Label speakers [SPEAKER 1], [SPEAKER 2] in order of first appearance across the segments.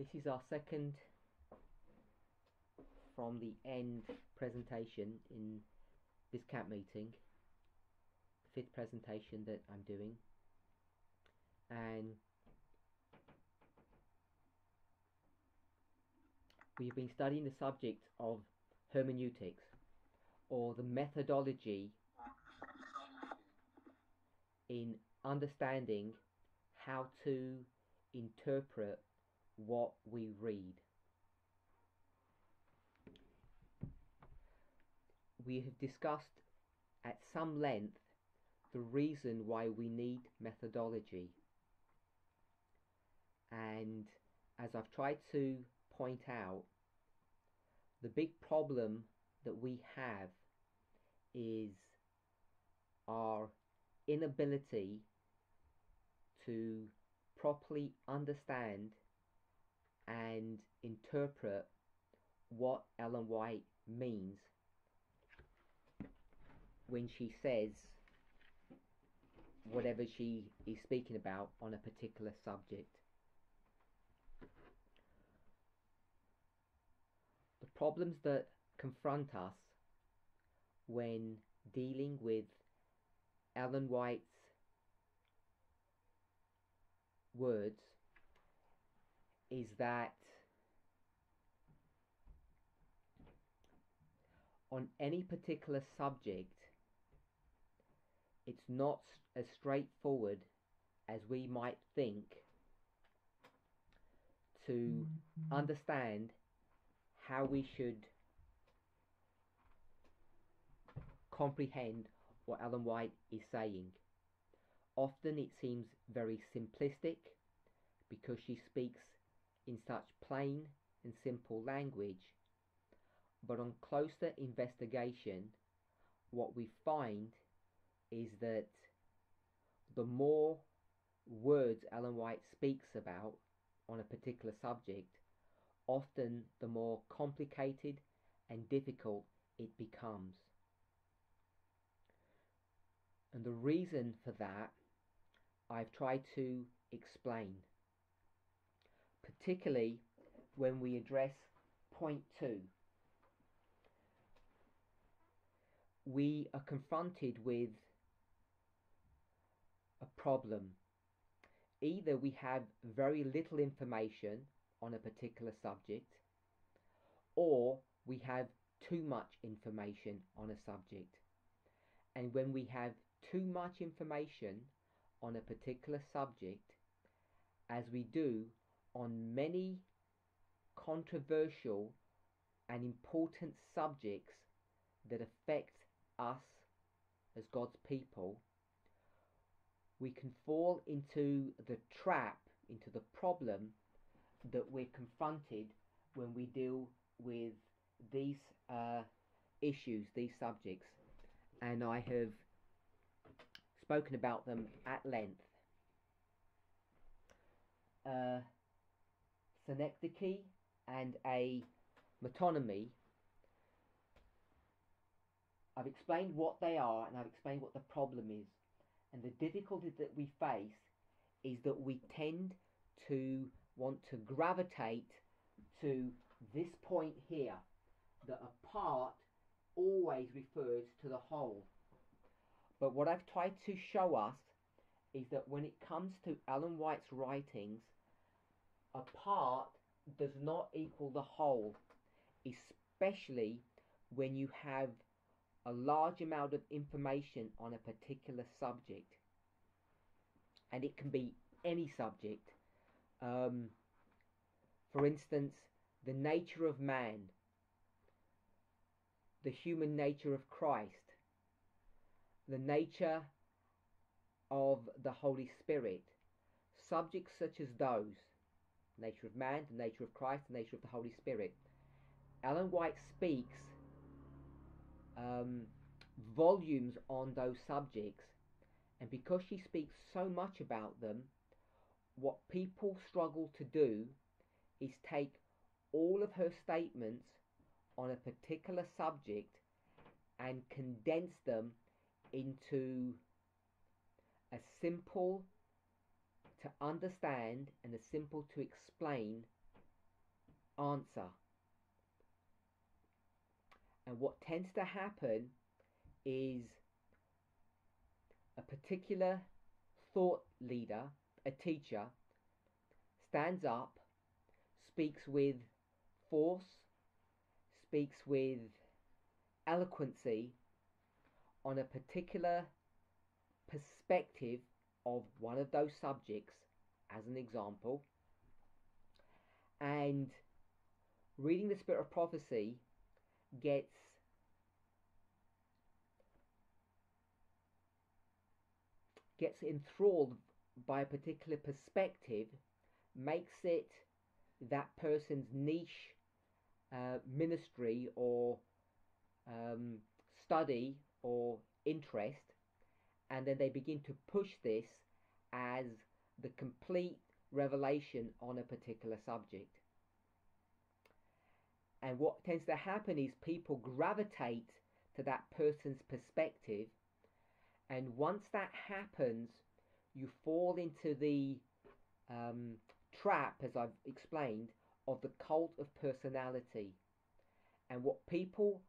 [SPEAKER 1] This is our second from the end presentation in this camp meeting, fifth presentation that I'm doing, and we've been studying the subject of hermeneutics or the methodology in understanding how to interpret what we read. We have discussed at some length the reason why we need methodology. And as I've tried to point out, the big problem that we have is our inability to properly understand and interpret what Ellen White means when she says whatever she is speaking about on a particular subject. The problems that confront us when dealing with Ellen White's words is that on any particular subject, it's not as straightforward as we might think to mm-hmm. understand how we should comprehend what Ellen White is saying. Often it seems very simplistic because she speaks in such plain and simple language, but on closer investigation, what we find is that the more words Ellen White speaks about on a particular subject, often the more complicated and difficult it becomes. And the reason for that I've tried to explain, particularly when we address point two. We are confronted with a problem. Either we have very little information on a particular subject, or we have too much information on a subject. And when we have too much information on a particular subject, as we do on many controversial and important subjects that affect us as God's people, we can fall into the trap, into the problem that we're confronted when we deal with these uh, issues, these subjects. And I have spoken about them at length. Uh, synecdoche and a metonymy. I've explained what they are and I've explained what the problem is. And the difficulty that we face is that we tend to want to gravitate to this point here, that a part always refers to the whole. But what I've tried to show us is that when it comes to Ellen White's writings, a part does not equal the whole, especially when you have a large amount of information on a particular subject. And it can be any subject. Um, for instance, the nature of man, the human nature of Christ, the nature of the Holy Spirit. Subjects such as those, nature of man, the nature of Christ, the nature of the Holy Spirit. Ellen White speaks um, volumes on those subjects, and because she speaks so much about them, what people struggle to do is take all of her statements on a particular subject and condense them into a simple to understand and a simple to explain answer. And what tends to happen is a particular thought leader, a teacher, stands up, speaks with force, speaks with eloquency on a particular perspective of one of those subjects, as an example, and reading the spirit of prophecy gets gets enthralled by a particular perspective makes it that person's niche uh, ministry or um, study or interest, and then they begin to push this as the complete revelation on a particular subject. And what tends to happen is people gravitate to that person's perspective, and once that happens, you fall into the um, trap, as I've explained, of the cult of personality. And what people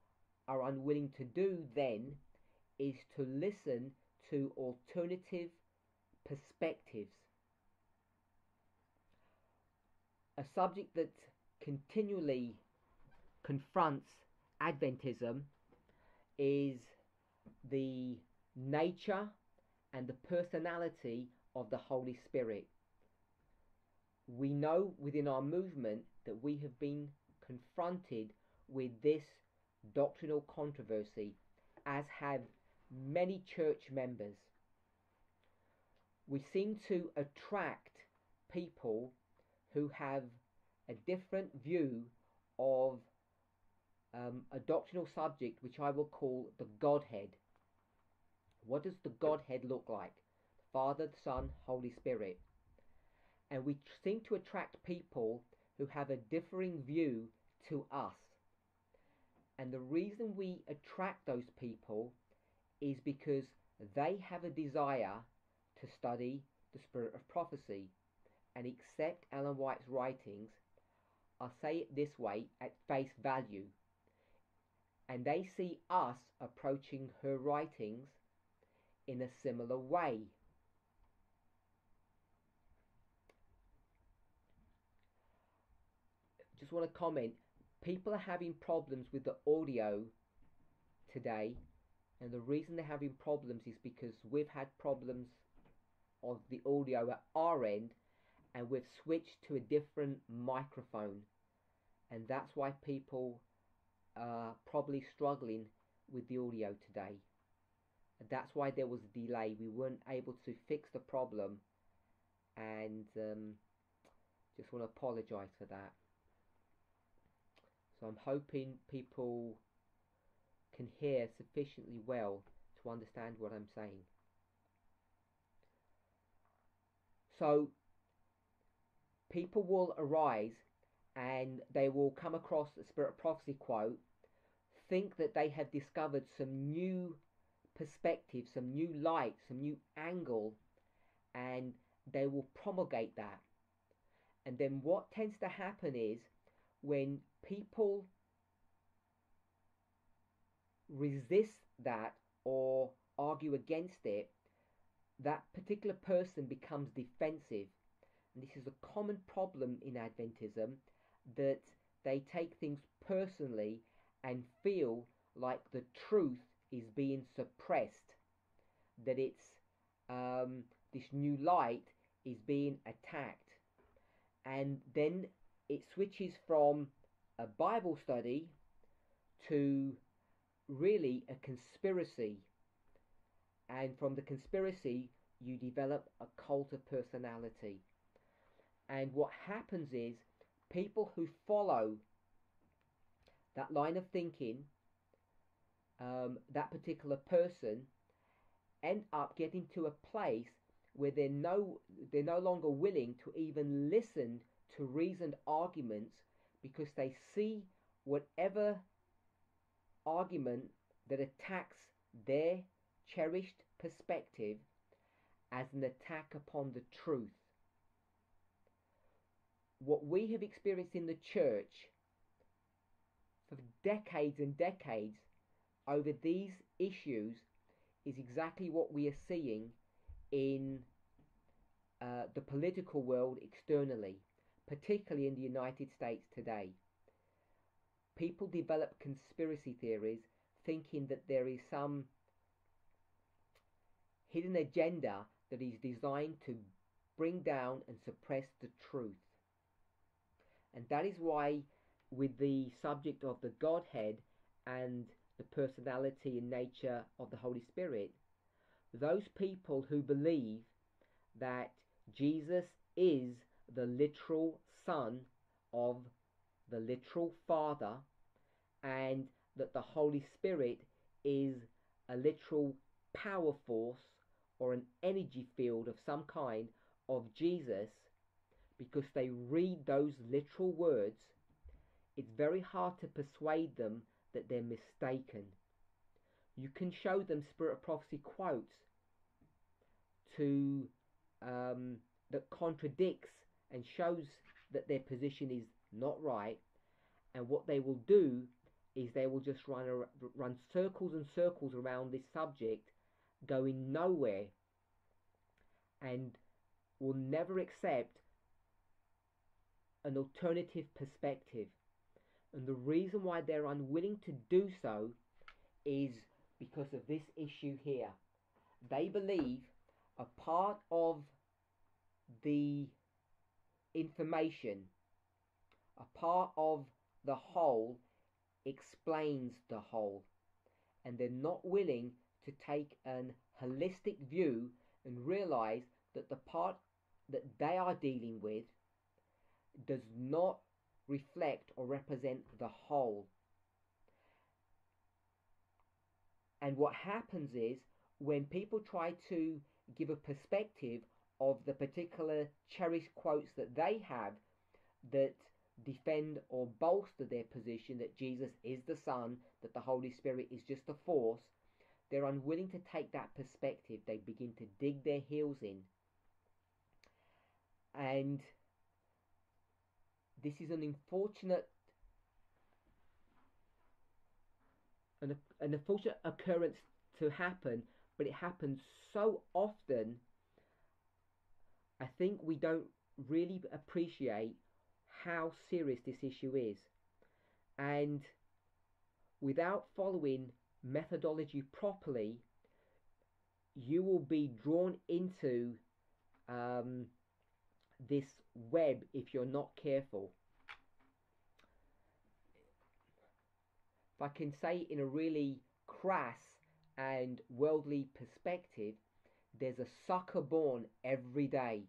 [SPEAKER 1] are unwilling to do then is to listen to alternative perspectives. A subject that continually confronts Adventism is the nature and the personality of the Holy Spirit. We know within our movement that we have been confronted with this doctrinal controversy, as have many church members. We seem to attract people who have a different view of um, a doctrinal subject which I will call the Godhead. What does the Godhead look like? Father, Son, Holy Spirit. And we seem to attract people who have a differing view to us. And the reason we attract those people is because they have a desire to study the spirit of prophecy and accept Ellen White's writings, I'll say it this way, at face value. And they see us approaching her writings in a similar way. Just want to comment people are having problems with the audio today and the reason they're having problems is because we've had problems of the audio at our end and we've switched to a different microphone. And that's why people are probably struggling with the audio today. That's why there was a delay. We weren't able to fix the problem. And um, just want to apologize for that. So I'm hoping people can hear sufficiently well to understand what I'm saying. So people will arise and they will come across the Spirit of Prophecy quote, think that they have discovered some new perspective, some new light, some new angle, and they will promulgate that. And then what tends to happen is when people resist that or argue against it, that particular person becomes defensive. And this is a common problem in Adventism that they take things personally and feel like the truth is being suppressed, that it's um, this new light is being attacked. And then it switches from a Bible study to really a conspiracy. And from the conspiracy, you develop a cult of personality. And what happens is people who follow that line of thinking, um, that particular person, end up getting to a place where they're no they're no longer willing to even listen to reasoned arguments because they see whatever argument that attacks their cherished perspective as an attack upon the truth. what we have experienced in the church for decades and decades over these issues is exactly what we are seeing in uh, the political world externally, particularly in the United States today. People develop conspiracy theories thinking that there is some hidden agenda that is designed to bring down and suppress the truth. And that is why, with the subject of the Godhead and the personality and nature of the Holy Spirit, those people who believe that Jesus is the literal Son of the literal Father and that the Holy Spirit is a literal power force or an energy field of some kind of Jesus because they read those literal words, it's very hard to persuade them that they're mistaken. You can show them Spirit of Prophecy quotes to um, that contradicts and shows that their position is not right, and what they will do is they will just run run circles and circles around this subject, going nowhere, and will never accept an alternative perspective. And the reason why they're unwilling to do so is because of this issue here. They believe a part of the information, a part of the whole explains the whole. And they're not willing to take an holistic view and realize that the part that they are dealing with does not reflect or represent the whole. And what happens is when people try to give a perspective of the particular cherished quotes that they have that defend or bolster their position that Jesus is the Son, that the Holy Spirit is just a force, they're unwilling to take that perspective. They begin to dig their heels in. And this is an unfortunate an, an unfortunate occurrence to happen, but it happens so often. I think we don't really appreciate how serious this issue is. And without following methodology properly, you will be drawn into um, this web if you're not careful. If I can say in a really crass and worldly perspective, there's a sucker born every day.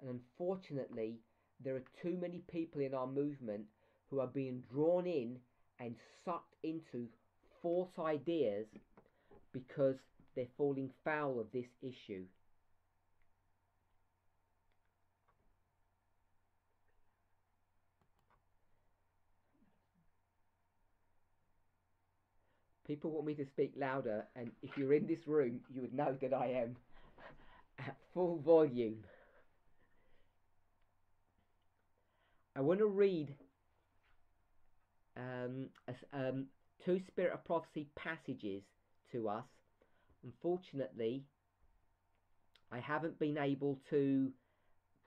[SPEAKER 1] And unfortunately, there are too many people in our movement who are being drawn in and sucked into false ideas because they're falling foul of this issue. People want me to speak louder, and if you're in this room, you would know that I am at full volume. I want to read um, um, two Spirit of Prophecy passages to us. Unfortunately, I haven't been able to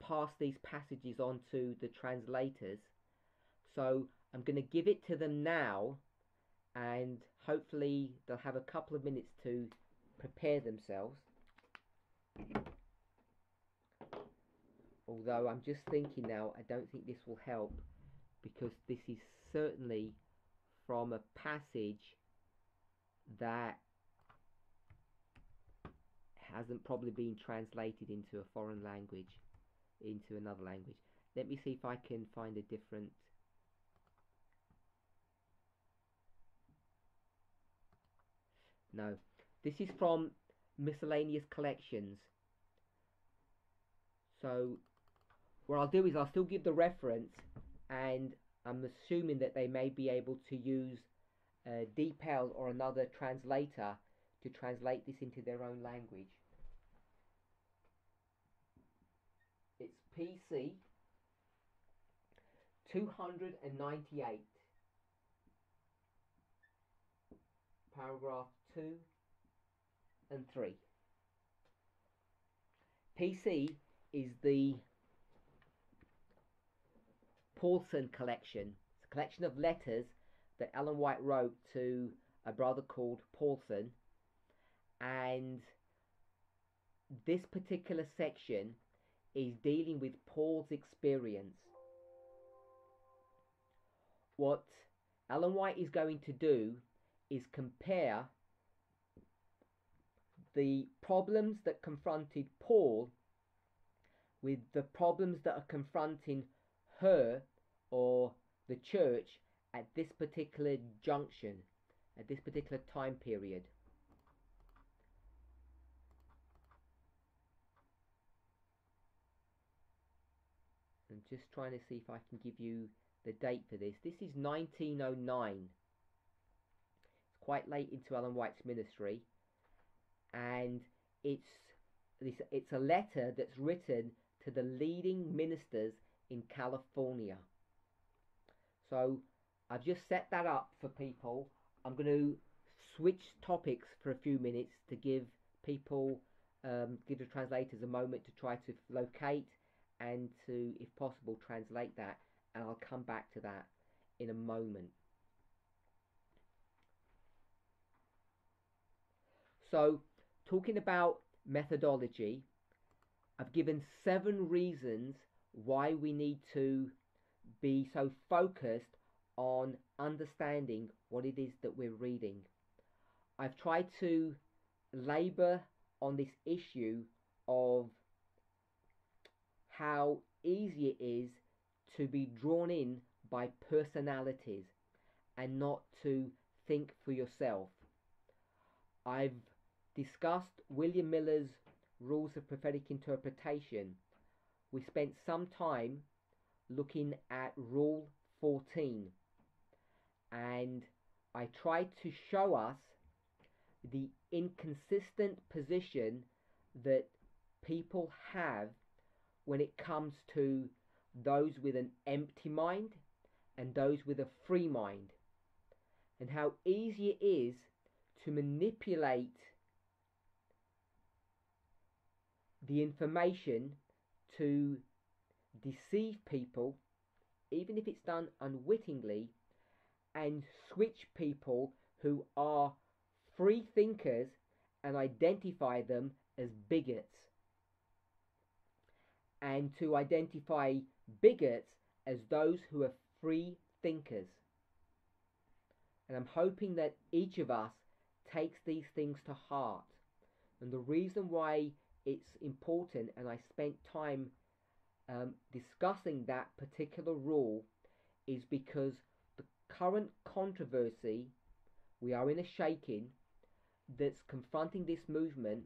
[SPEAKER 1] pass these passages on to the translators, so I'm going to give it to them now, and hopefully they'll have a couple of minutes to prepare themselves. Although I'm just thinking now, I don't think this will help because this is certainly from a passage that hasn't probably been translated into a foreign language, into another language. Let me see if I can find a different. No, this is from miscellaneous collections. So what I'll do is I'll still give the reference and I'm assuming that they may be able to use uh, or another translator to translate this into their own language. It's PC 298. Paragraph 2 and 3. PC is the Paulson collection. It's a collection of letters that Ellen White wrote to a brother called Paulson. And this particular section is dealing with Paul's experience. What Ellen White is going to do is compare the problems that confronted Paul with the problems that are confronting her or the church at this particular junction, at this particular time period. I'm just trying to see if I can give you the date for this. This is 1909. It's quite late into Ellen White's ministry, and it's it's a letter that's written to the leading ministers in California. So I've just set that up for people. I'm going to switch topics for a few minutes to give people, um, give the translators a moment to try to locate and to, if possible, translate that. And I'll come back to that in a moment. So, talking about methodology, I've given seven reasons why we need to be so focused on understanding what it is that we're reading. I've tried to labor on this issue of how easy it is to be drawn in by personalities and not to think for yourself. I've discussed William Miller's rules of prophetic interpretation. We spent some time looking at Rule 14 and I tried to show us the inconsistent position that people have when it comes to those with an empty mind and those with a free mind, and how easy it is to manipulate the information to deceive people, even if it's done unwittingly, and switch people who are free thinkers and identify them as bigots. And to identify bigots as those who are free thinkers. And I'm hoping that each of us takes these things to heart. And the reason why it's important, and I spent time um, discussing that particular rule, is because the current controversy, we are in a shaking that's confronting this movement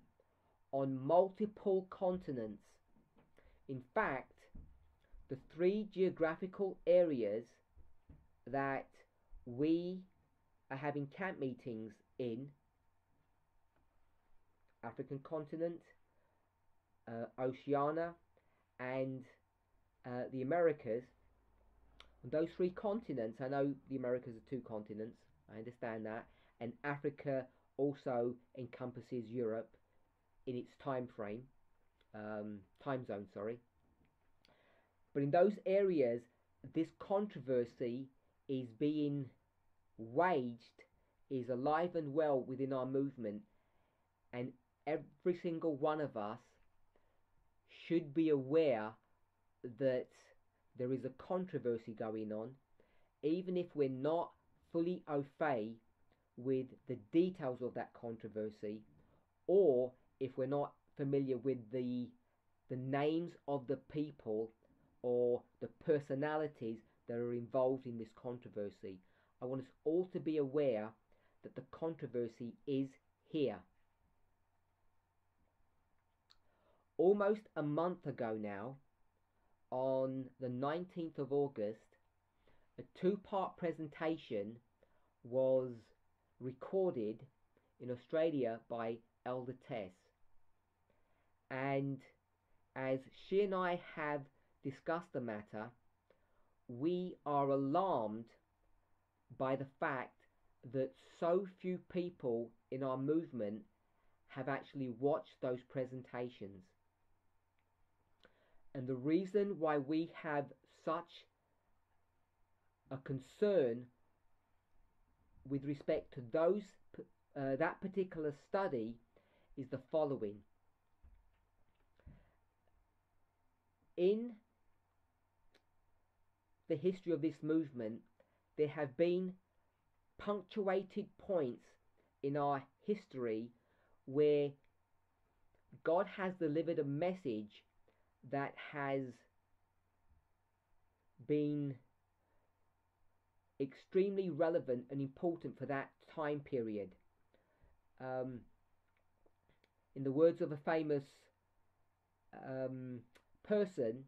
[SPEAKER 1] on multiple continents. In fact, the three geographical areas that we are having camp meetings in African continent, Oceania, and uh, the Americas. those three continents, I know the Americas are two continents, I understand that, and Africa also encompasses Europe in its time frame, um, time zone, sorry. But in those areas, this controversy is being waged, is alive and well within our movement, and every single one of us should be aware that there is a controversy going on, even if we're not fully au fait with the details of that controversy, or if we're not familiar with the the names of the people or the personalities that are involved in this controversy. I want us all to be aware that the controversy is here. Almost a month ago now, on the 19th of August, a two part presentation was recorded in Australia by Elder Tess. And as she and I have discussed the matter, we are alarmed by the fact that so few people in our movement have actually watched those presentations. And the reason why we have such a concern with respect to those uh, that particular study is the following. In the history of this movement, there have been punctuated points in our history where God has delivered a message that has been extremely relevant and important for that time period. Um, in the words of a famous um, person,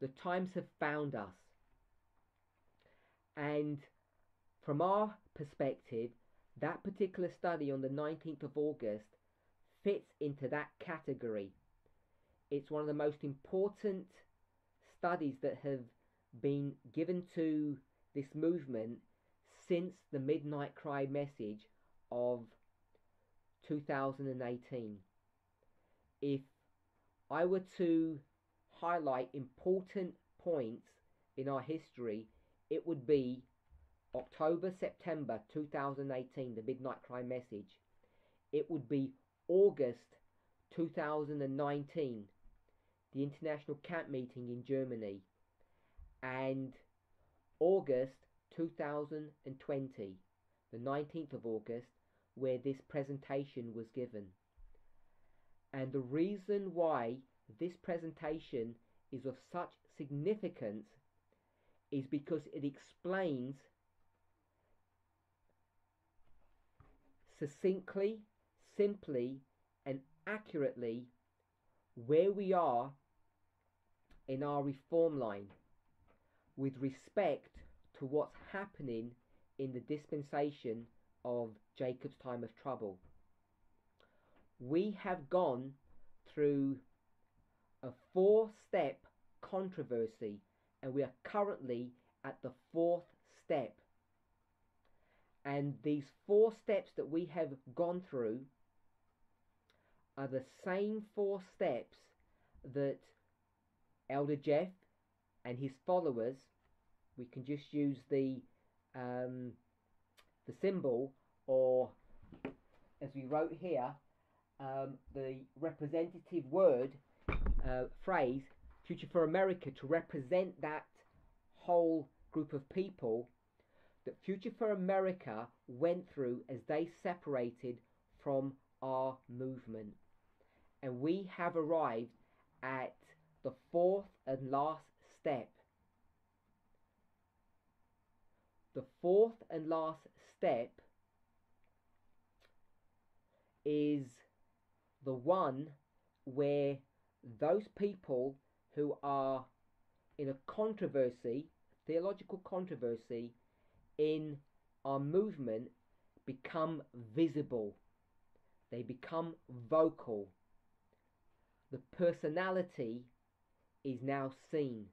[SPEAKER 1] the times have found us. And from our perspective, that particular study on the 19th of August fits into that category. It's one of the most important studies that have been given to this movement since the Midnight Cry message of 2018. If I were to highlight important points in our history, it would be October, September 2018, the Midnight Cry message. It would be August 2019, the International Camp Meeting in Germany. And August 2020, the 19th of August, where this presentation was given. And the reason why this presentation is of such significance is because it explains succinctly, simply, and accurately where we are in our reform line with respect to what's happening in the dispensation of Jacob's time of trouble. We have gone through a four step controversy and we are currently at the fourth step and these four steps that we have gone through are the same four steps that Elder Jeff and his followers, we can just use the um, the symbol or as we wrote here, um, the representative word uh, phrase Future for America to represent that whole group of people that Future for America went through as they separated from our movement. And we have arrived at the fourth and last step. The fourth and last step is the one where those people who are in a controversy, theological controversy, in our movement become visible, they become vocal. The personality is now seen.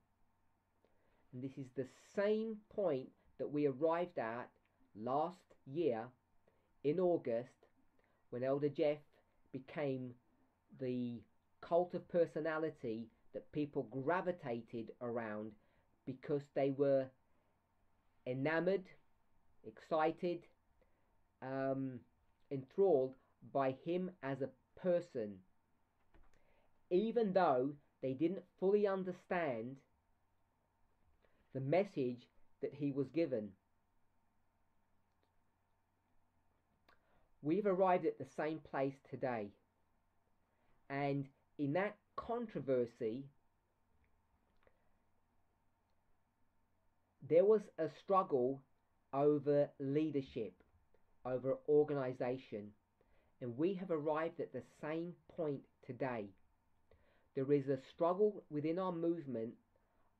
[SPEAKER 1] And this is the same point that we arrived at last year in August when Elder Jeff became the cult of personality that people gravitated around because they were enamored, excited, um, enthralled by him as a person, even though they didn't fully understand the message that he was given. We've arrived at the same place today. And in that controversy, there was a struggle over leadership, over organization, and we have arrived at the same point today. There is a struggle within our movement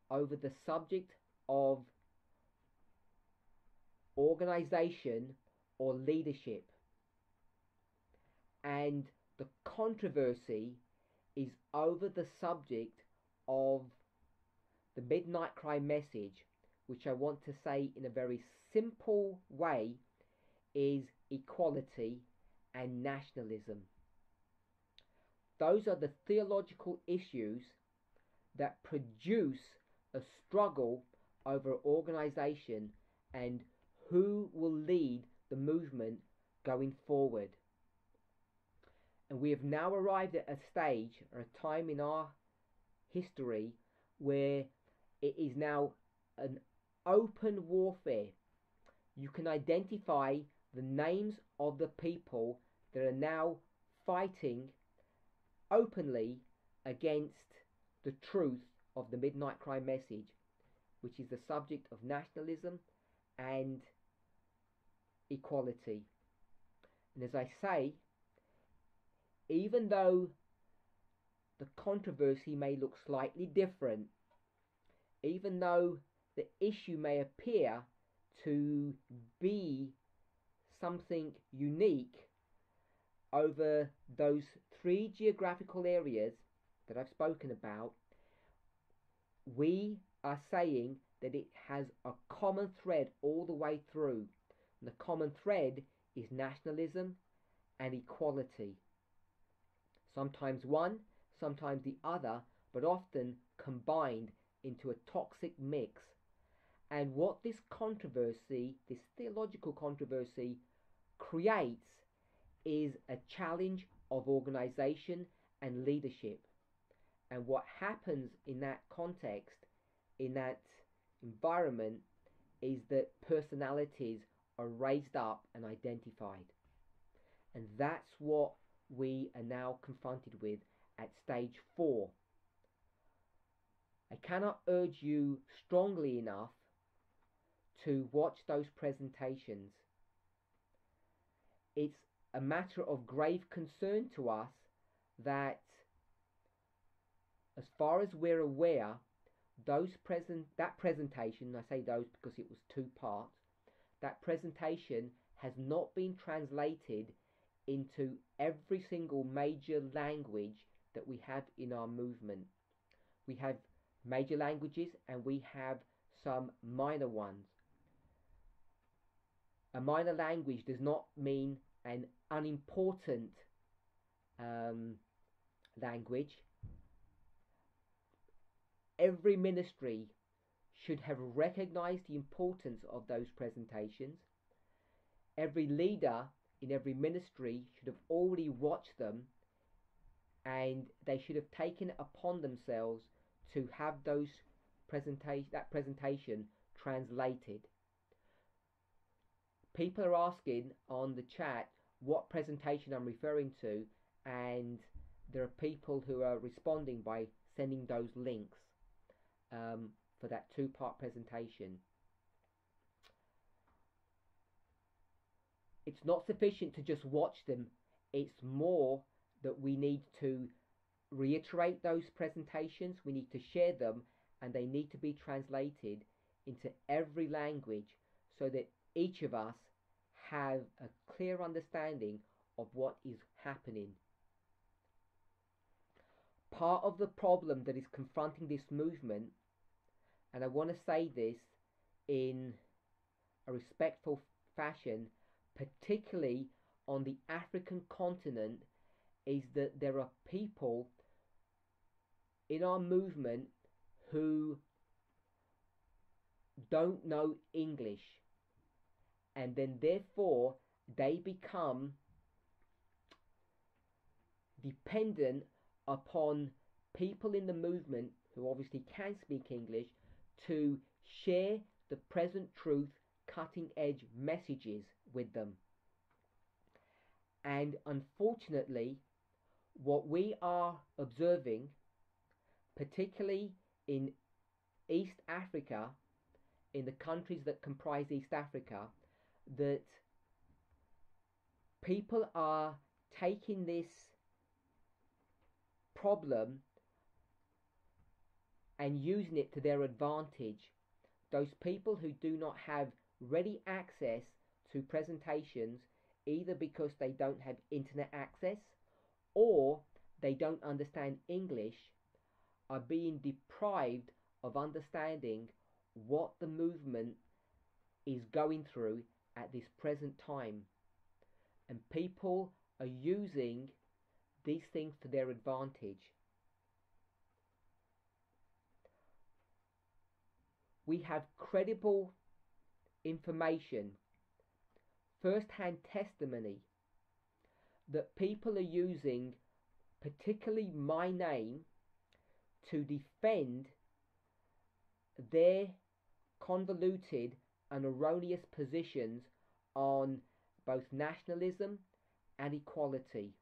[SPEAKER 1] over the subject of organization or leadership. And the controversy is over the subject of the Midnight Cry message which I want to say in a very simple way, is equality and nationalism. Those are the theological issues that produce a struggle over organization and who will lead the movement going forward. And we have now arrived at a stage or a time in our history where it is now an open warfare. You can identify the names of the people that are now fighting openly against the truth of the Midnight Cry message, which is the subject of nationalism and equality. And as I say, even though the controversy may look slightly different, even though the issue may appear to be something unique over those three geographical areas that I've spoken about, we are saying that it has a common thread all the way through. And the common thread is nationalism and equality. Sometimes one, sometimes the other, but often combined into a toxic mix. And what this controversy, this theological controversy, creates is a challenge of organization and leadership. And what happens in that context, in that environment, is that personalities are raised up and identified. And that's what we are now confronted with at stage four. I cannot urge you strongly enough to watch those presentations. It's a matter of grave concern to us that, as far as we're aware, those present that presentation, I say those because it was two parts, that presentation has not been translated into every single major language that we have in our movement. We have major languages and we have some minor ones. A minor language does not mean an unimportant um, language. Every ministry should have recognized the importance of those presentations. Every leader in every ministry should have already watched them and they should have taken it upon themselves to have those presentation that presentation translated. People are asking on the chat what presentation I'm referring to, and there are people who are responding by sending those links um, for that two part presentation. It's not sufficient to just watch them, it's more that we need to reiterate those presentations, we need to share them, and they need to be translated into every language so that each of us have a clear understanding of what is happening. Part of the problem that is confronting this movement, and I want to say this in a respectful fashion, particularly on the African continent, is that there are people in our movement who don't know English and then therefore they become dependent upon people in the movement who obviously can speak English to share the present truth cutting edge messages with them. And unfortunately, what we are observing, particularly in East Africa, in the countries that comprise East Africa, that people are taking this problem and using it to their advantage. Those people who do not have ready access to presentations, either because they don't have internet access or they don't understand English, are being deprived of understanding what the movement is going through at this present time. And people are using these things to their advantage. We have credible information, first hand testimony that people are using, particularly my name, to defend their convoluted and erroneous positions on both nationalism and equality.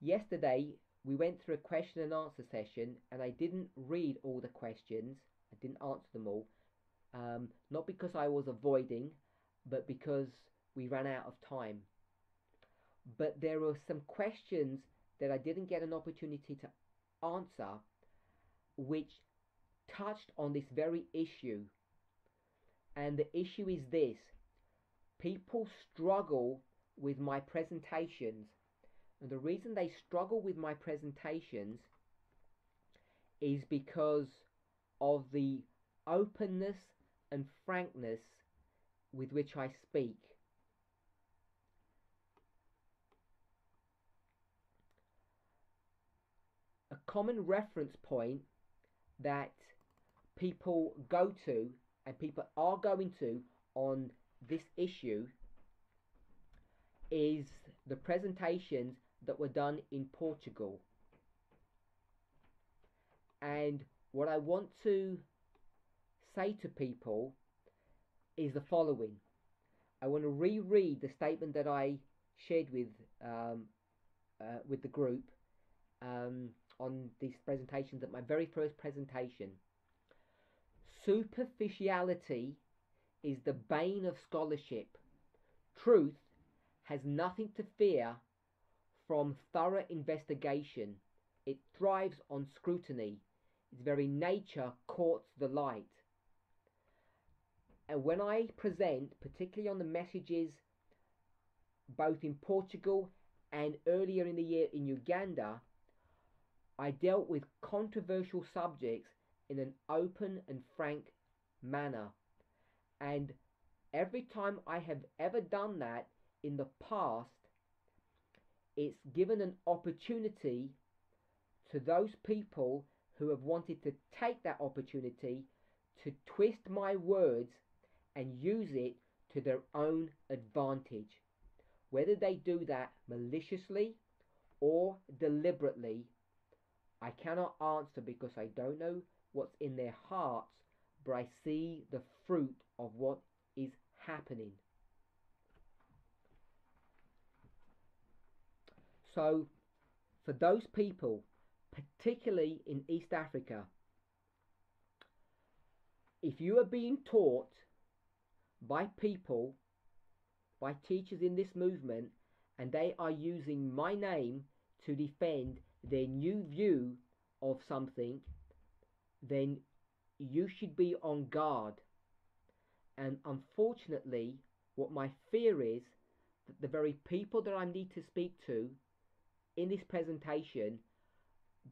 [SPEAKER 1] Yesterday, we went through a question and answer session, and I didn't read all the questions, I didn't answer them all, um, not because I was avoiding, but because we ran out of time. But there were some questions that I didn't get an opportunity to answer, which touched on this very issue. And the issue is this people struggle with my presentations. And the reason they struggle with my presentations is because of the openness and frankness with which I speak. A common reference point that people go to and people are going to on this issue is the presentations that were done in Portugal. And what I want to say to people is the following. I want to reread the statement that I shared with um, uh, with the group um, on these presentations at my very first presentation. Superficiality is the bane of scholarship. Truth has nothing to fear from thorough investigation. It thrives on scrutiny. Its very nature courts the light. And when I present, particularly on the messages both in Portugal and earlier in the year in Uganda, I dealt with controversial subjects in an open and frank manner. And every time I have ever done that in the past, it's given an opportunity to those people who have wanted to take that opportunity to twist my words and use it to their own advantage. Whether they do that maliciously or deliberately, I cannot answer because I don't know what's in their hearts, but I see the fruit of what is happening. So, for those people, particularly in East Africa, if you are being taught by people, by teachers in this movement, and they are using my name to defend their new view of something, then you should be on guard. And unfortunately, what my fear is that the very people that I need to speak to in this presentation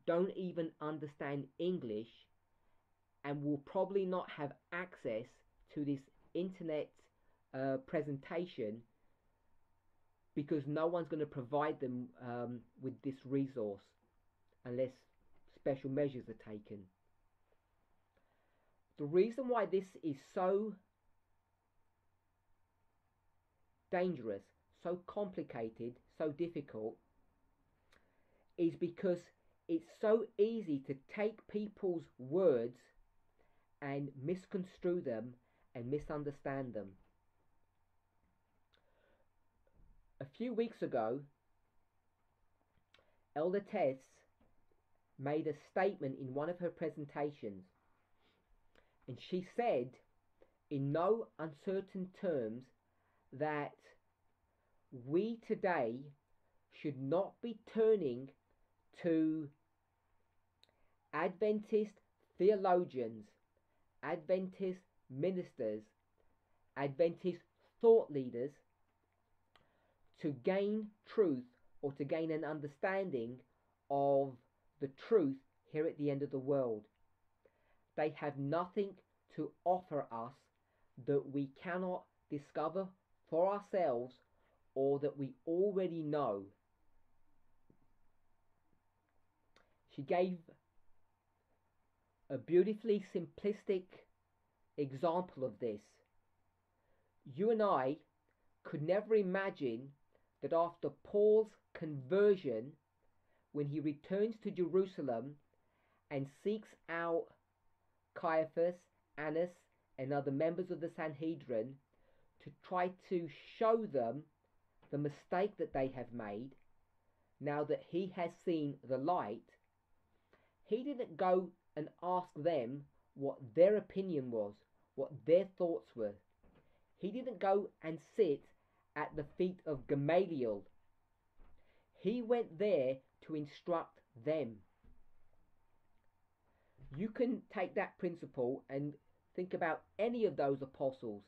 [SPEAKER 1] don't even understand English and will probably not have access to this internet uh, presentation because no one's going to provide them um, with this resource unless special measures are taken. The reason why this is so dangerous, so complicated, so difficult is because it's so easy to take people's words and misconstrue them and misunderstand them. A few weeks ago, Elder Tess made a statement in one of her presentations, and she said, in no uncertain terms, that we today should not be turning to Adventist theologians, Adventist ministers, Adventist thought leaders to gain truth or to gain an understanding of the truth here at the end of the world. They have nothing to offer us that we cannot discover for ourselves or that we already know. She gave a beautifully simplistic example of this. You and I could never imagine that after Paul's conversion, when he returns to Jerusalem and seeks out Caiaphas, Annas, and other members of the Sanhedrin to try to show them the mistake that they have made, now that he has seen the light, he didn't go and ask them what their opinion was, what their thoughts were. He didn't go and sit at the feet of Gamaliel. He went there to instruct them. You can take that principle and think about any of those apostles.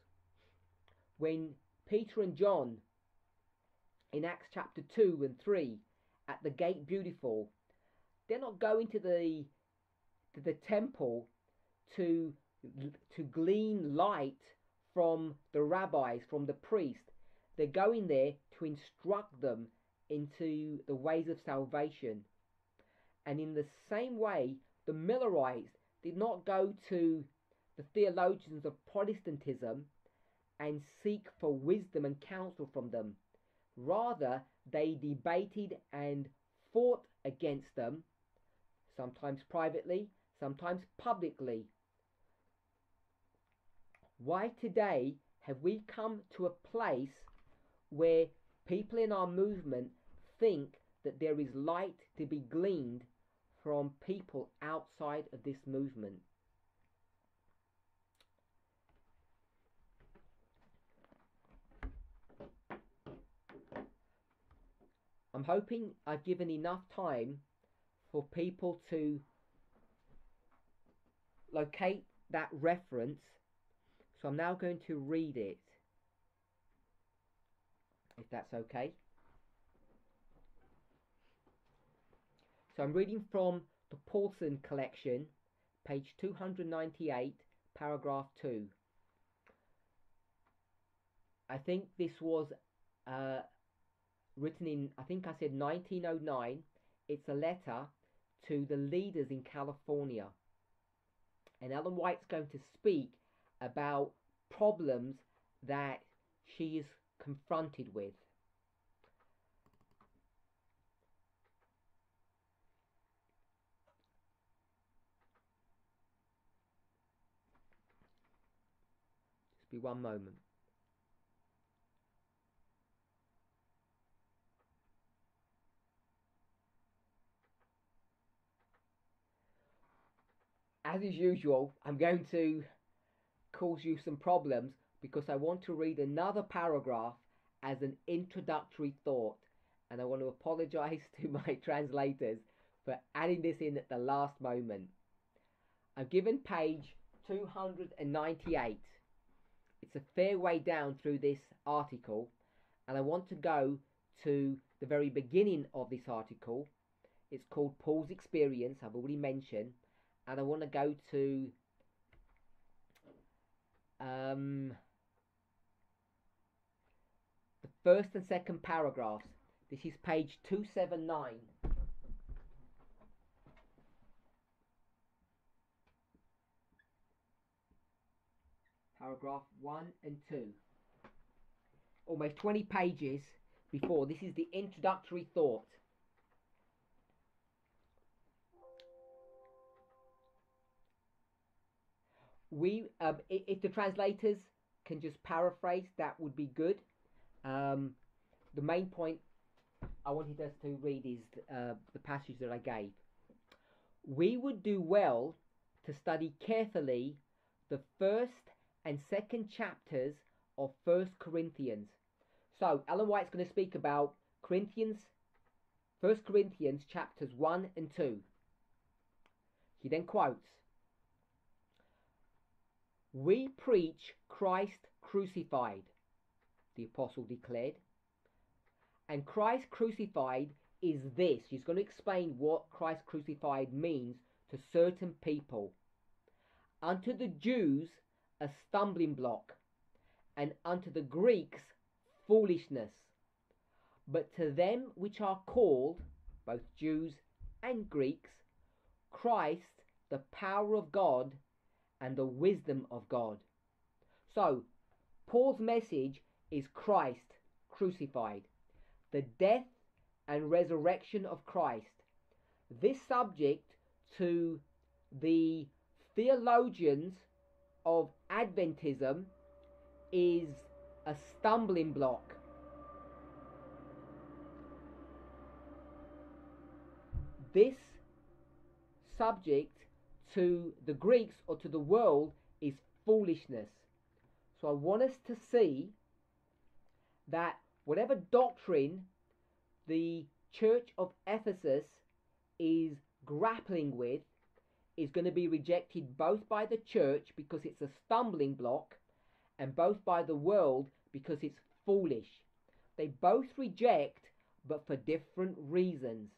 [SPEAKER 1] When Peter and John in Acts chapter 2 and 3 at the gate beautiful, they're not going to the to the temple to to glean light from the rabbis, from the priest. They're going there to instruct them into the ways of salvation. And in the same way, the Millerites did not go to the theologians of Protestantism and seek for wisdom and counsel from them. Rather, they debated and fought against them, sometimes privately, sometimes publicly. Why today have we come to a place where people in our movement think that there is light to be gleaned from people outside of this movement? I'm hoping I've given enough time for people to locate that reference. So I'm now going to read it, if that's okay. So I'm reading from the Paulson collection, page 298, paragraph 2. I think this was uh, written in, I think I said 1909. It's a letter to the leaders in California. And Ellen White's going to speak about problems that she is confronted with. Be one moment. as is usual, I'm going to cause you some problems because I want to read another paragraph as an introductory thought. And I want to apologize to my translators for adding this in at the last moment. I've given page 298. It's a fair way down through this article, and I want to go to the very beginning of this article. It's called Paul's Experience, I've already mentioned, and I want to go to um, the first and second paragraphs. This is page 279. Paragraph 1 and 2. Almost 20 pages before. This is the introductory thought. we um, if the translators can just paraphrase, that would be good. Um, the main point I wanted us to read is uh, the passage that I gave. We would do well to study carefully the first and second chapters of First Corinthians. So Ellen White's going to speak about Corinthians, First Corinthians chapters one and two. He then quotes we preach Christ crucified, the apostle declared. And Christ crucified is this. She's going to explain what Christ crucified means to certain people. unto the Jews a stumbling block, and unto the Greeks foolishness. But to them which are called, both Jews and Greeks, Christ the power of God and the wisdom of God. So, Paul's message is Christ crucified, the death and resurrection of Christ. This subject to the theologians of Adventism is a stumbling block. This subject to the Greeks or to the world is foolishness. So I want us to see that whatever doctrine the church of Ephesus is grappling with is going to be rejected both by the church because it's a stumbling block and both by the world because it's foolish. They both reject, but for different reasons.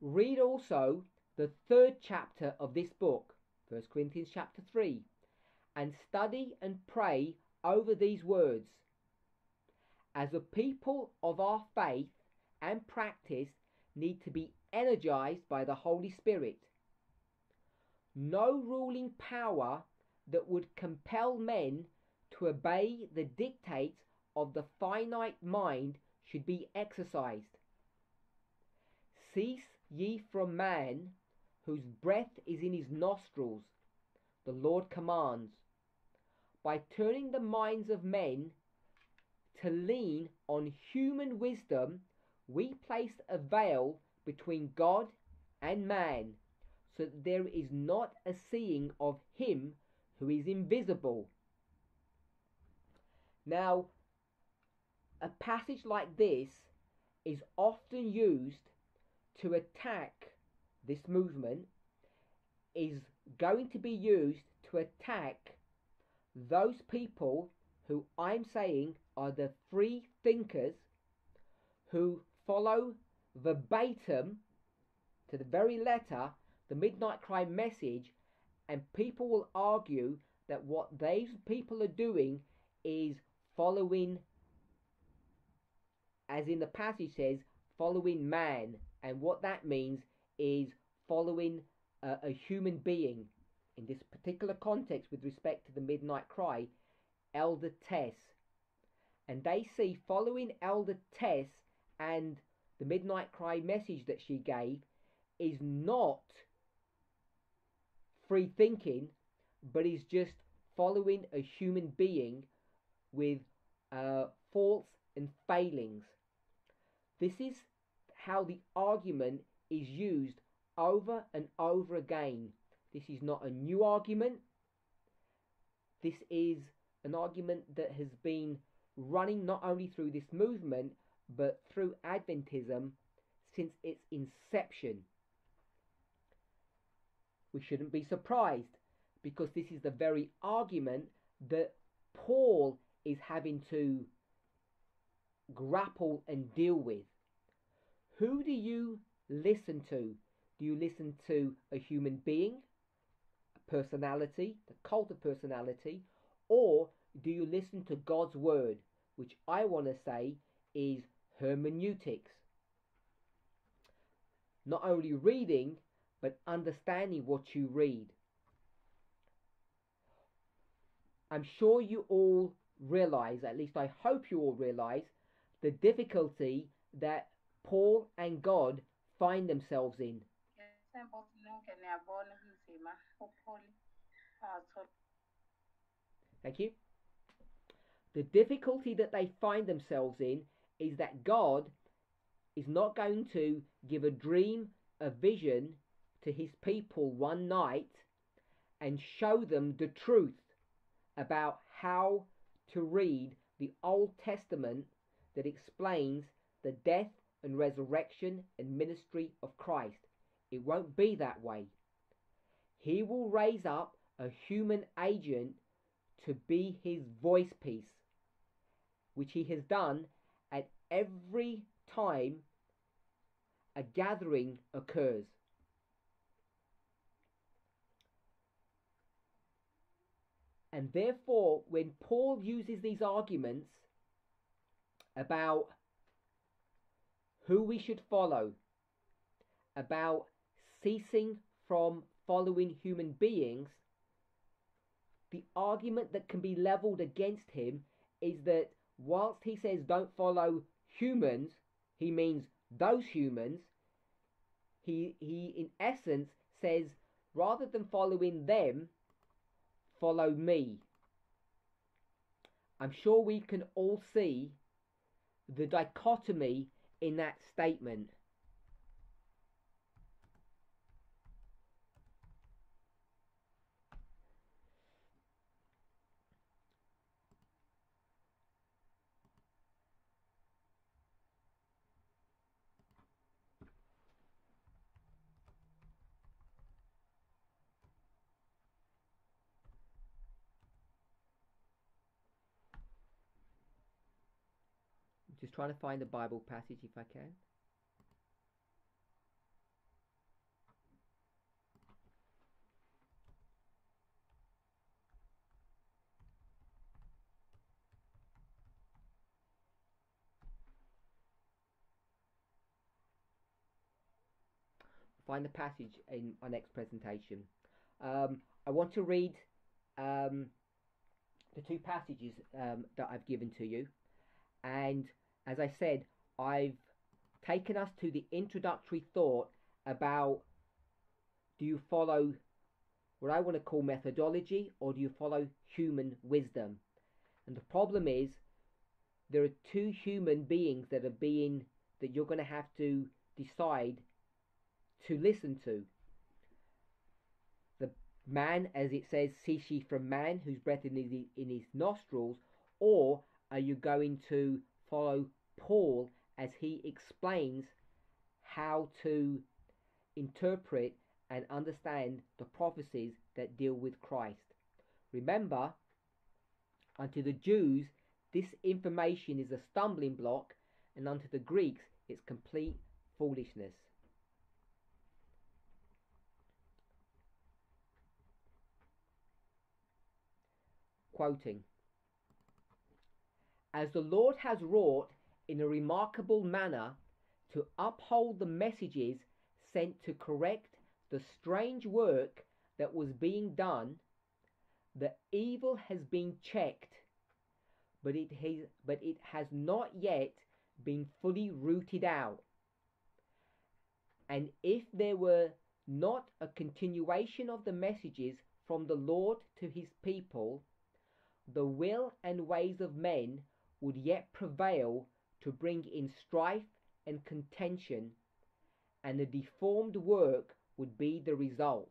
[SPEAKER 1] Read also the third chapter of this book, 1 Corinthians chapter 3, and study and pray over these words. As a people of our faith and practice need to be energized by the Holy Spirit. No ruling power that would compel men to obey the dictates of the finite mind should be exercised. Cease ye from man, whose breath is in his nostrils, the Lord commands, by turning the minds of men to lean on human wisdom, we place a veil between God and man, so that there is not a seeing of him who is invisible. Now, a passage like this is often used to attack this movement, is going to be used to attack those people who I'm saying are the free thinkers who follow verbatim to the very letter the Midnight Cry message, and people will argue that what these people are doing is following, as in the passage says, following man, and what that means is following a, a human being. In this particular context, with respect to the Midnight Cry, Elder Tess. And they see following Elder Tess and the Midnight Cry message that she gave is not free thinking, but is just following a human being with uh, faults and failings. This is how the argument is used over and over again. This is not a new argument. This is an argument that has been running not only through this movement but through Adventism since its inception. We shouldn't be surprised because this is the very argument that Paul is having to grapple and deal with. Who do you listen to? Do you listen to a human being, a personality, the cult of personality, or do you listen to God's word, which I want to say is hermeneutics. Not only reading, but understanding what you read. I'm sure you all realize, at least I hope you all realize, the difficulty that Paul and God find themselves in. Thank you. The difficulty that they find themselves in is that God is not going to give a dream, a vision to his people one night and show them the truth about how to read the Old Testament that explains the death and resurrection and ministry of Christ. It won't be that way. He will raise up a human agent to be his voice piece, which he has done every time a gathering occurs. And therefore, when Paul uses these arguments about who we should follow, about ceasing from following human beings, the argument that can be leveled against him is that whilst he says don't follow humans, he means those humans. He, he in essence says rather than following them, follow me. I'm sure we can all see the dichotomy in that statement. Just trying to find the Bible passage if I can. Find the passage in my next presentation. Um, I want to read um, the two passages um, that I've given to you and as I said, I've taken us to the introductory thought about do you follow what I want to call methodology or do you follow human wisdom? And the problem is there are two human beings that are being that you're going to have to decide to listen to. The man, as it says, cease ye from man, whose breath his, in his nostrils, or are you going to follow Paul as he explains how to interpret and understand the prophecies that deal with Christ. Remember, unto the Jews, this information is a stumbling block, and unto the Greeks, it's complete foolishness. Quoting As the Lord has wrought in a remarkable manner to uphold the messages sent to correct the strange work that was being done, the evil has been checked, but it has, but it has not yet been fully rooted out. And if there were not a continuation of the messages from the Lord to his people, the will and ways of men would yet prevail to bring in strife and contention, and a deformed work would be the result.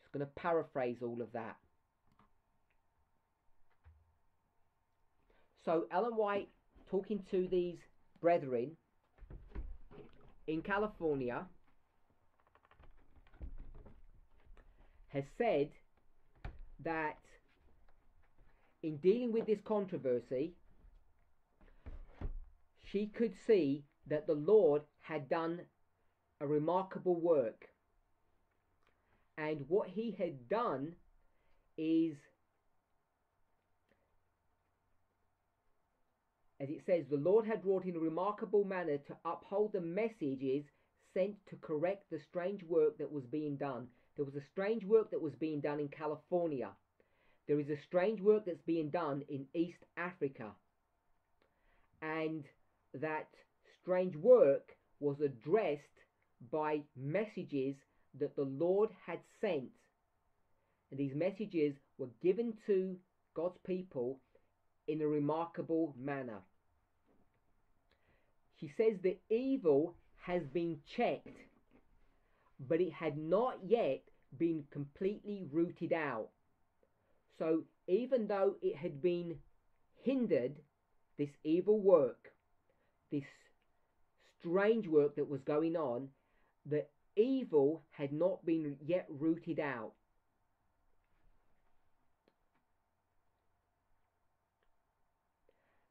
[SPEAKER 1] Just going to paraphrase all of that. So, Ellen White talking to these brethren in California has said that in dealing with this controversy, she could see that the Lord had done a remarkable work. And what he had done is, as it says, the Lord had wrought in a remarkable manner to uphold the messages sent to correct the strange work that was being done. There was a strange work that was being done in California. There is a strange work that's being done in East Africa. And that strange work was addressed by messages that the Lord had sent. And these messages were given to God's people in a remarkable manner. She says the evil has been checked, but it had not yet been completely rooted out. So even though it had been hindered, this evil work, this strange work that was going on, the evil had not been yet rooted out.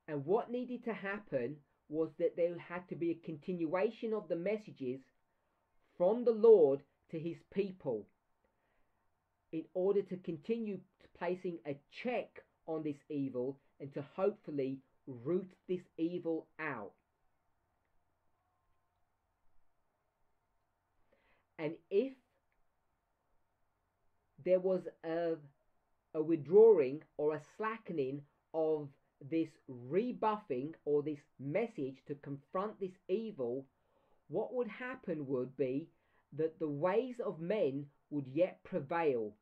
[SPEAKER 1] And what needed to happen was that there had to be a continuation of the messages from the Lord to his people. in order to continue placing a check on this evil and to hopefully root this evil out. And if there was a, a withdrawing or a slackening of this rebuffing or this message to confront this evil, what would happen would be that the ways of men would yet prevail.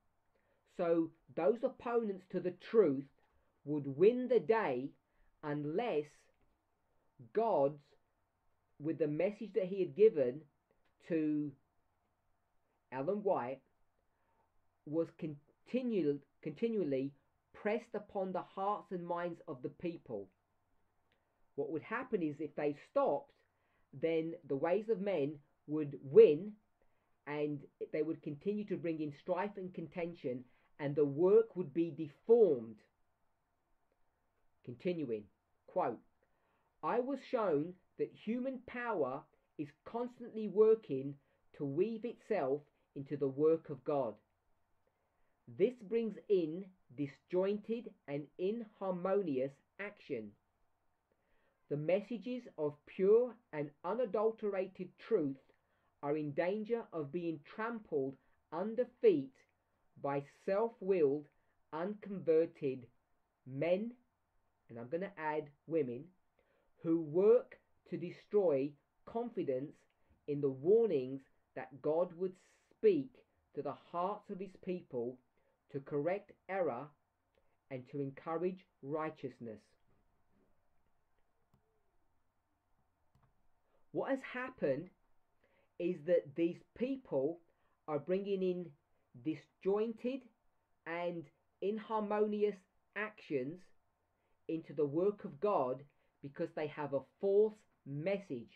[SPEAKER 1] So those opponents to the truth would win the day unless God's, with the message that he had given to Ellen White, was continual, continually pressed upon the hearts and minds of the people. What would happen is if they stopped, then the ways of men would win and they would continue to bring in strife and contention, and the work would be deformed. Continuing, quote, I was shown that human power is constantly working to weave itself into the work of God. This brings in disjointed and inharmonious action. The messages of pure and unadulterated truth are in danger of being trampled under feet by self willed, unconverted men, and I'm going to add women, who work to destroy confidence in the warnings that God would speak to the hearts of his people to correct error and to encourage righteousness. What has happened is that these people are bringing in disjointed and inharmonious actions into the work of God because they have a false message.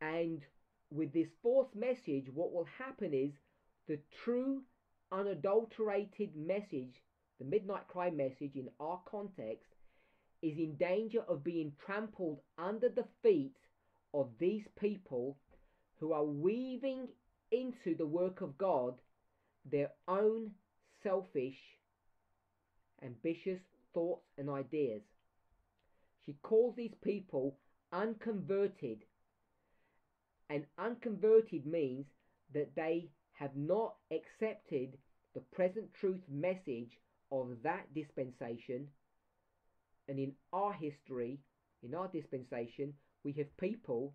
[SPEAKER 1] And with this false message, what will happen is the true, unadulterated message, the midnight cry message in our context, is in danger of being trampled under the feet of these people who are weaving into the work of God their own selfish, ambitious thoughts and ideas. She calls these people unconverted. And unconverted means that they have not accepted the present truth message of that dispensation. And in our history, in our dispensation, we have people,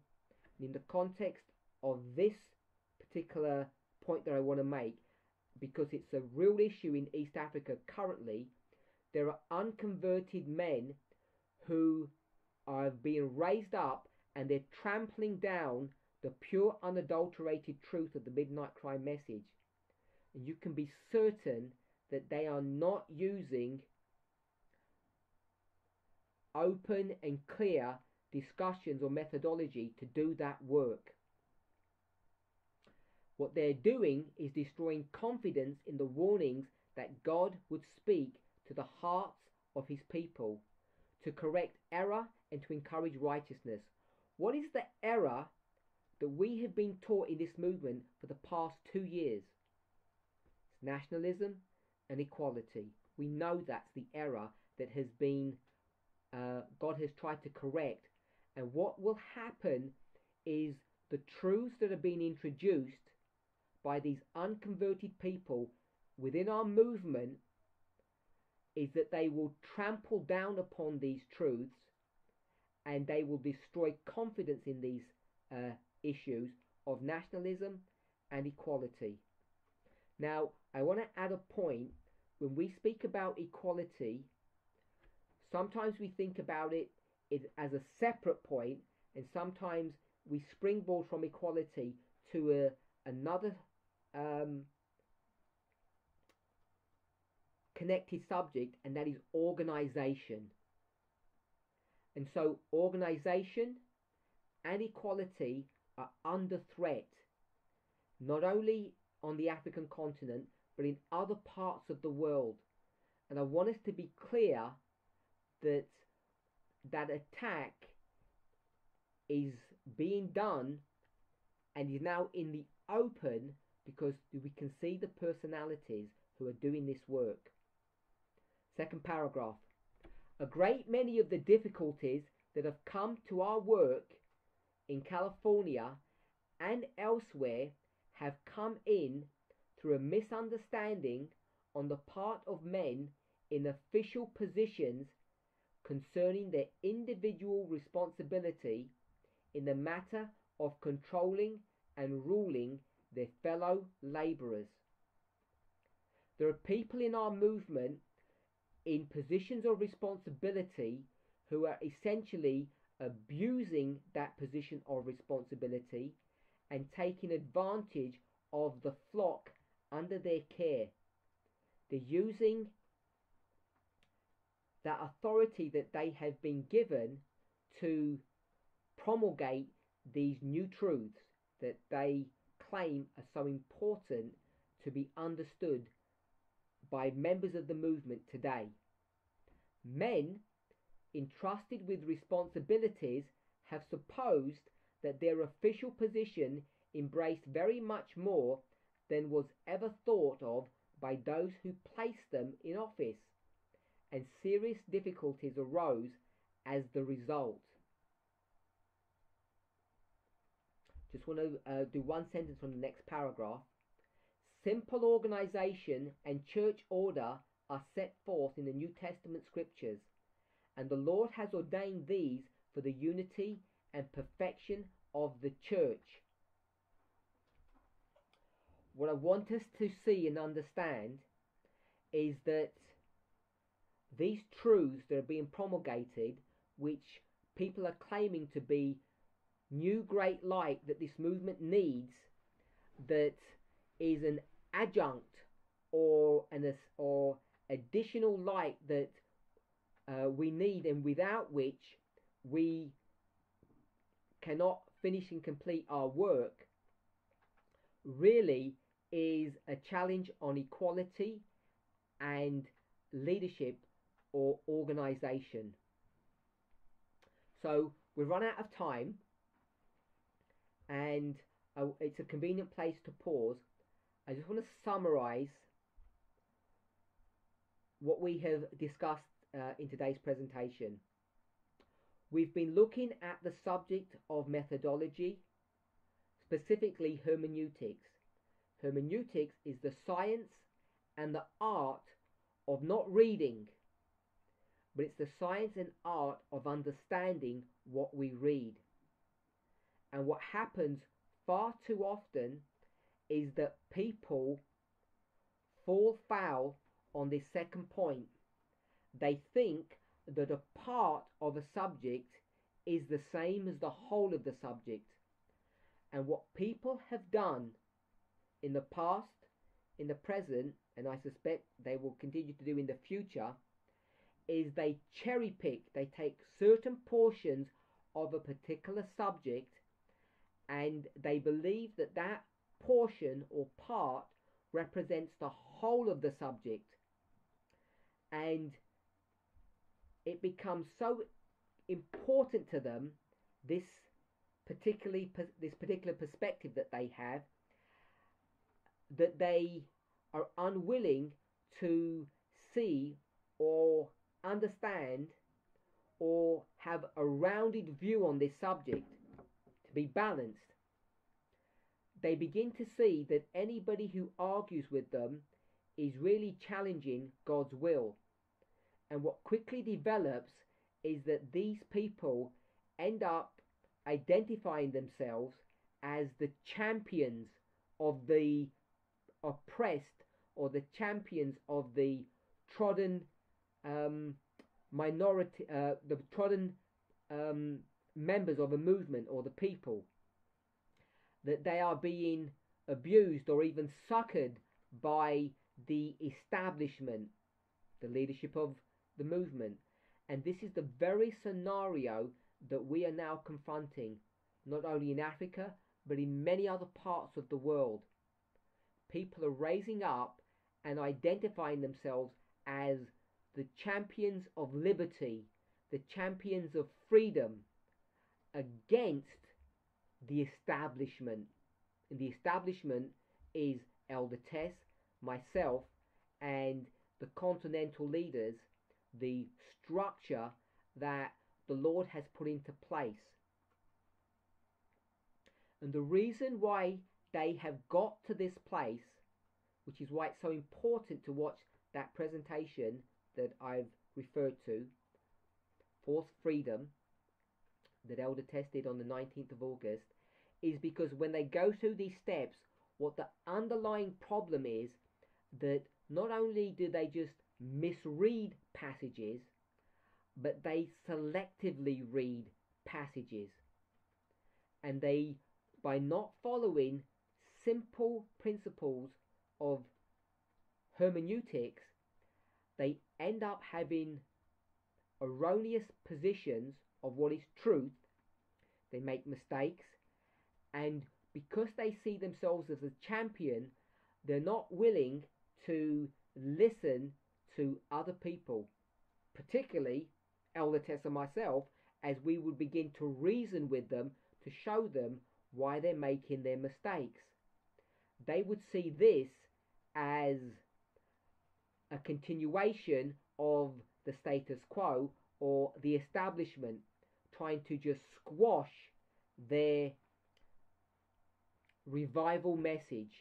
[SPEAKER 1] in the context of this particular point that I want to make, because it's a real issue in East Africa currently, there are unconverted men who are being raised up and they're trampling down the pure, unadulterated truth of the Midnight Cry message. And you can be certain that they are not using open and clear discussions or methodology to do that work. What they're doing is destroying confidence in the warnings that God would speak to the hearts of his people to correct error and to encourage righteousness. What is the error that we have been taught in this movement for the past two years. It's nationalism and equality. We know that's the error that has been, uh, God has tried to correct. And what will happen is the truths that are being introduced by these unconverted people within our movement is that they will trample down upon these truths and they will destroy confidence in these uh, issues of nationalism and equality. Now, I want to add a point. When we speak about equality, sometimes we think about it as a separate point, and sometimes we springboard from equality to a, another um, connected subject, and that is organization. And so, organization and equality are under threat, not only on the African continent, but in other parts of the world. And I want us to be clear that that attack is being done and is now in the open because we can see the personalities who are doing this work. Second paragraph. A great many of the difficulties that have come to our work in California and elsewhere have come in through a misunderstanding on the part of men in official positions concerning their individual responsibility in the matter of controlling and ruling their fellow laborers. There are people in our movement in positions of responsibility who are essentially abusing that position of responsibility and taking advantage of the flock under their care. They're using that authority that they have been given to promulgate these new truths that they claim are so important to be understood by members of the movement today. Men entrusted with responsibilities have supposed that their official position embraced very much more than was ever thought of by those who placed them in office, and serious difficulties arose as the result. Just want to uh, do one sentence from the next paragraph. Simple organization and church order are set forth in the New Testament scriptures, and the Lord has ordained these for the unity and perfection of the church. What I want us to see and understand is that these truths that are being promulgated, which people are claiming to be new great light that this movement needs, that is an adjunct or an or additional light that uh, we need and without which we cannot finish and complete our work really is a challenge on equality and leadership or organization. So we've run out of time and uh, it's a convenient place to pause. I just want to summarize what we have discussed uh, in today's presentation. We've been looking at the subject of methodology, specifically hermeneutics. Hermeneutics is the science and the art of not reading, but it's the science and art of understanding what we read. And what happens far too often is that people fall foul on this second point. They think that a part of a subject is the same as the whole of the subject. And what people have done in the past, in the present, and I suspect they will continue to do in the future, is they cherry pick, they take certain portions of a particular subject and they believe that that portion or part represents the whole of the subject and it becomes so important to them this particularly this particular perspective that they have that they are unwilling to see or understand or have a rounded view on this subject to be balanced. They begin to see that anybody who argues with them is really challenging God's will and what quickly develops is that these people end up identifying themselves as the champions of the oppressed or the champions of the trodden um, minority, uh, the trodden um, members of a movement or the people. That they are being abused or even suckered by the establishment, the leadership of the movement. And this is the very scenario that we are now confronting, not only in Africa, but in many other parts of the world. People are raising up and identifying themselves as the champions of liberty, the champions of freedom against the establishment. And the establishment is Elder Tess, myself, and the continental leaders, the structure that the Lord has put into place. And the reason why they have got to this place, which is why it's so important to watch that presentation that I've referred to, Force Freedom, that Elder Tess did on the 19th of August, is because when they go through these steps, what the underlying problem is that not only do they just misread passages, but they selectively read passages. And they, by not following simple principles of hermeneutics, they end up having erroneous positions of what is truth. They make mistakes, and because they see themselves as a champion, they're not willing to listen to other people, particularly Elder Tess and myself, as we would begin to reason with them to show them why they're making their mistakes. They would see this as a continuation of the status quo or the establishment trying to just squash their revival message.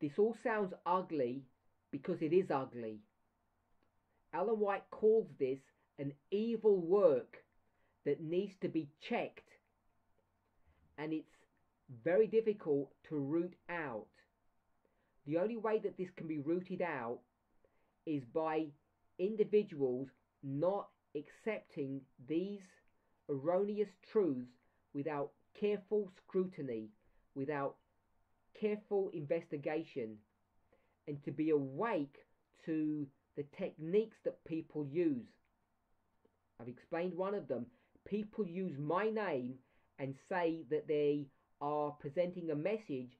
[SPEAKER 1] This all sounds ugly because it is ugly. Ellen White calls this an evil work that needs to be checked, and it's very difficult to root out. The only way that this can be rooted out is by individuals not accepting these erroneous truths without careful scrutiny, without careful investigation, and to be awake to the techniques that people use. I've explained one of them. People use my name and say that they are presenting a message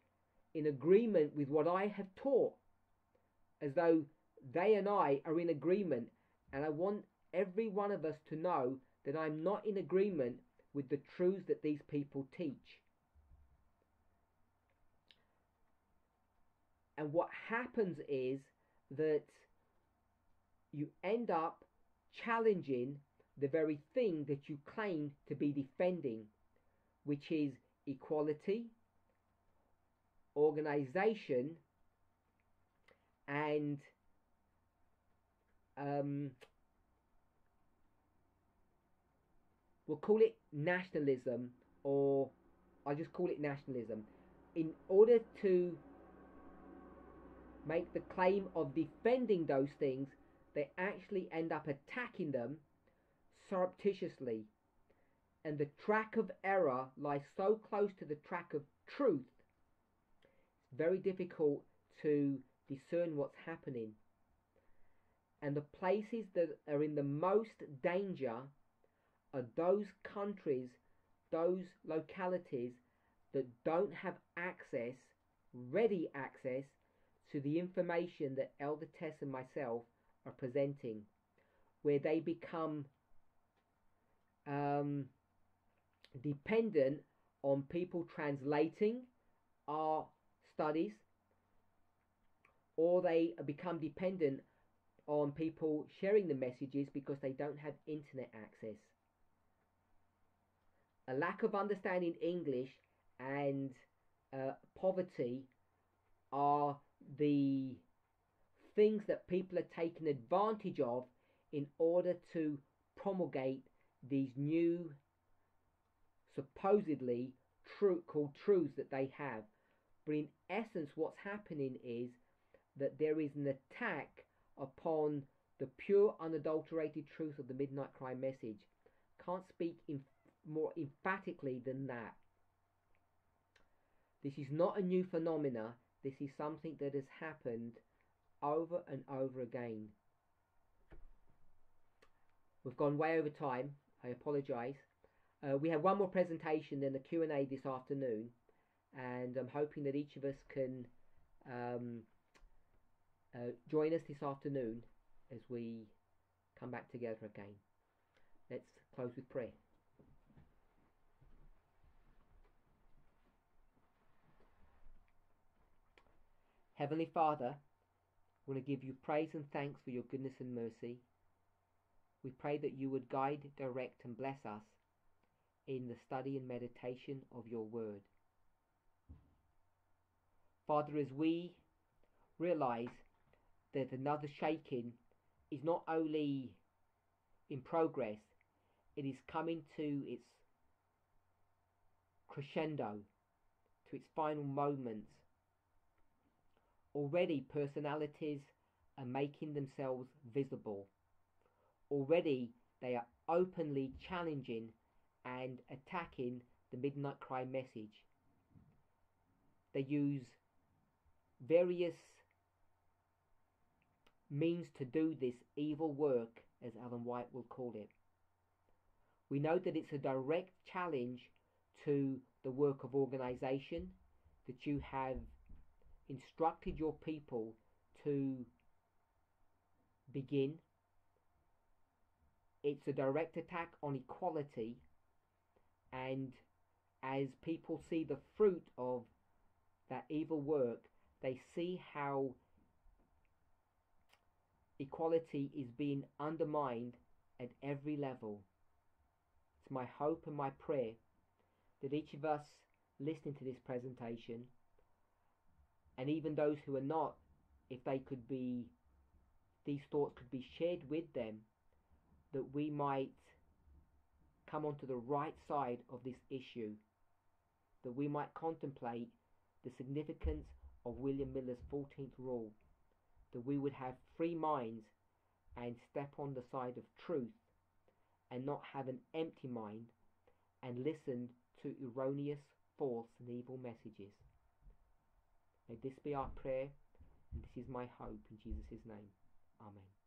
[SPEAKER 1] in agreement with what I have taught, as though they and I are in agreement. And I want every one of us to know that I'm not in agreement with the truths that these people teach. And what happens is that you end up challenging the very thing that you claim to be defending, which is equality, organization, and um, we'll call it nationalism, or I'll just call it nationalism. In order to make the claim of defending those things, they actually end up attacking them surreptitiously. And the track of error lies so close to the track of truth, it's very difficult to discern what's happening. And the places that are in the most danger are those countries, those localities that don't have access, ready access, to the information that Elder Tess and myself are presenting, where they become um, dependent on people translating our studies, or they become dependent on people sharing the messages because they don't have internet access. A lack of understanding English and uh, poverty are the things that people are taking advantage of in order to promulgate these new supposedly true called truths that they have. But in essence what's happening is that there is an attack upon the pure unadulterated truth of the midnight cry message. Can't speak in more emphatically than that. This is not a new phenomena this is something that has happened over and over again. We've gone way over time. I apologise. Uh, we have one more presentation, then the Q and A this afternoon, and I'm hoping that each of us can um, uh, join us this afternoon as we come back together again. Let's close with prayer. Heavenly Father, we want to give you praise and thanks for your goodness and mercy. We pray that you would guide, direct, and bless us in the study and meditation of your word. Father, as we realize that another shaking is not only in progress, it is coming to its crescendo, to its final moments. Already, personalities are making themselves visible. Already, they are openly challenging and attacking the Midnight Cry message. They use various means to do this evil work, as Ellen White will call it. We know that it's a direct challenge to the work of organization, that you have instructed your people to begin. It's a direct attack on equality, and as people see the fruit of that evil work, they see how equality is being undermined at every level. It's my hope and my prayer that each of us listening to this presentation, and even those who are not, if they could be, these thoughts could be shared with them, that we might come onto the right side of this issue, that we might contemplate the significance of William Miller's 14th rule, that we would have free minds and step on the side of truth and not have an empty mind and listen to erroneous, false, and evil messages. May this be our prayer, and this is my hope in Jesus' name. Amen.